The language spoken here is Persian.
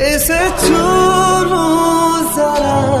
اسه تو رو زرم